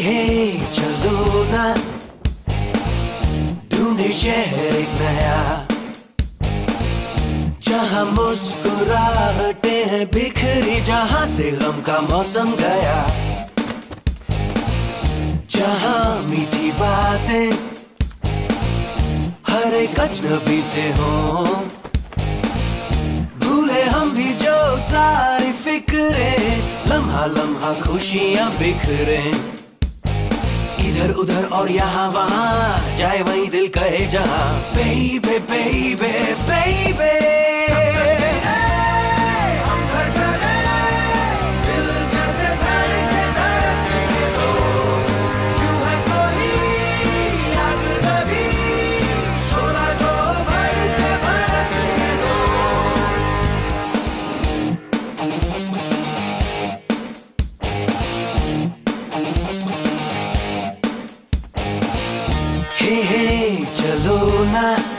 हैं, चलो ना। ढूंढे शहर एक नया। जहाँ मुस्कुराहटे हैं, बिखरी, जहाँ से गम का मौसम गया। जहाँ मीठी बातें हर एक अजनबी से हो। भूले हम भी जो सारी फिक्रें लम्हा लम्हा खुशियाँ बिखरें। उधर और यहाँ वहाँ जाए वही दिल कहे जहाँ। बेबे बेबे बेबे luna